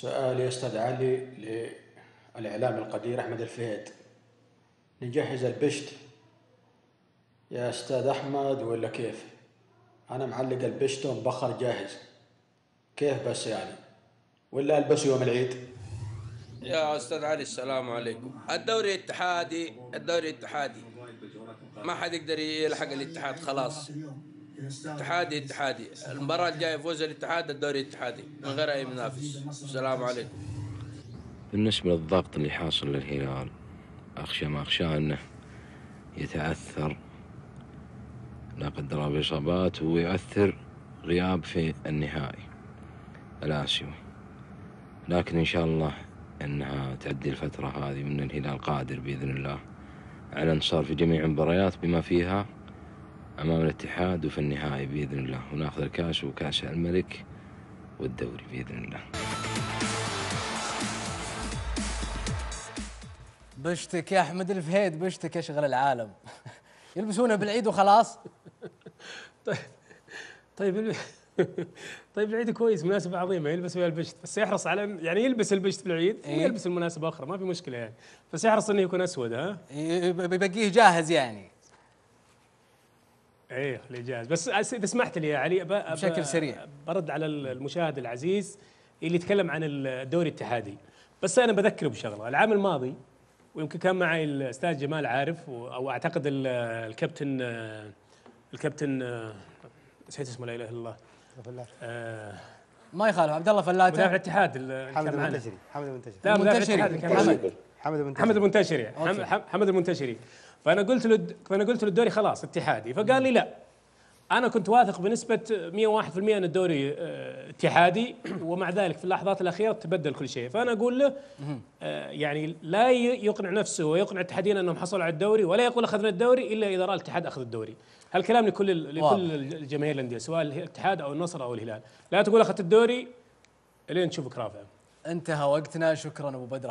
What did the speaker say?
سؤالي يا أستاذ علي للإعلام القدير أحمد الفهيد نجهز البشت. يا أستاذ أحمد ولا كيف؟ أنا معلق البشت ومبخر جاهز. كيف بس يعني؟ ولا البسه يوم العيد؟ يا أستاذ علي السلام عليكم. الدوري اتحادي الدوري اتحادي ما حد يقدر يلحق الاتحاد خلاص. اتحادي اتحادي. المباراة الجاية يفوز الاتحاد الدوري اتحادي من غير أي منافس. السلام عليكم. بالنسبة للضغط اللي حاصل للهلال. أخشى ما أخشى أنه يتأثر. لا قدر الله بإصابات ويؤثر غياب في النهائي. الآسيوي لكن إن شاء الله أنها تعدي الفترة هذه من الهلال قادر بإذن الله. على انتصار في جميع المباريات بما فيها أمام الاتحاد وفي النهائي بإذن الله. وناخذ الكاس وكاس الملك والدوري بإذن الله. بشتك يا أحمد الفهيد بشتك يشغل العالم. يلبسونه بالعيد وخلاص. طيب ال- طيب العيد كويس مناسبة عظيمة يلبس فيها البشت. بس يحرص على يعني يلبس البشت في العيد إيه. ويلبس المناسبة أخرى ما في مشكلة يعني. بس يحرص إنه يكون أسود ها؟ ي- بيبقيه جاهز يعني. إيه جاهز بس إذا سمحت لي يا علي بشكل سريع. برد على المشاهد العزيز اللي يتكلم عن الدوري الاتحادي. بس أنا بذكره بشغلة. العام الماضي ويمكن كان معي الأستاذ جمال عارف أو أعتقد ال- الكابتن الكابتن نسيت اسمه لا إله إلا الله. آه، ما يخالف عبد الله مدافع فلاته الاتحاد اللي حمد المنتشري حمد المنتشري. لا مدافع. الاتحاد حمد المنتشري. حمد المنتشري. حمد المنتشري. فأنا قلت له فأنا قلت له الدوري خلاص اتحادي. فقال لي لا. أنا كنت واثق بنسبة 101% إن الدوري آه، اتحادي ومع ذلك في اللحظات الأخيرة تبدل كل شيء. فأنا أقول له آه، يعني لا يقنع نفسه ويقنع الاتحادين إنهم حصلوا على الدوري ولا يقول أخذنا الدوري إلا إذا رأى الاتحاد أخذ الدوري. هالكلام لكل. لكل الجماهير الأندية سواء الاتحاد أو النصر أو الهلال. لا تقول أخذت الدوري إلين تشوفك رافع انتهى وقتنا. شكرا أبو بدر.